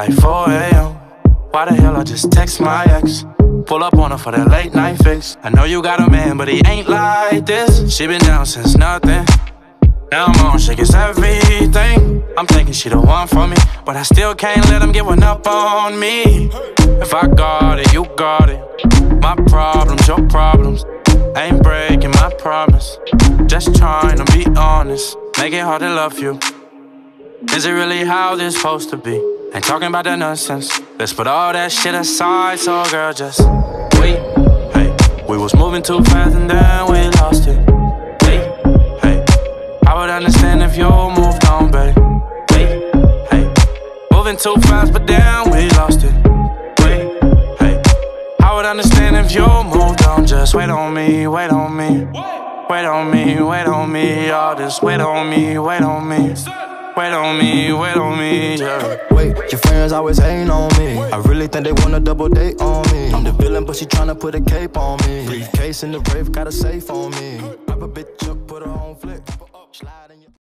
Like 4 a.m. Why the hell I just text my ex? Pull up on her for that late night fix. I know you got a man, but he ain't like this. She been down since nothing. Now I'm on, shake it's everything. I'm thinking she the one for me, but I still can't let him get one up on me. If I got it, you got it. My problems, your problems. Ain't breaking my promise. Just trying to be honest. Make it hard to love you. Is it really how this supposed to be? Ain't talking about that nonsense. Let's put all that shit aside, so girl, just wait. Hey, we was moving too fast and then we lost it. Wait, hey, I would understand if you moved on, babe. Wait, hey, moving too fast, but then we lost would understand if you moved on. Just wait on me, wait on me. Wait on me, wait on me, all this wait on me, wait on me. Wait on me, wait on me, yeah. Wait, your friends always hating on me. I really think they wanna double date on me. I'm the villain, but she tryna put a cape on me. Briefcase in the rave, got a safe on me. Wrap a bitch up, put her on flick.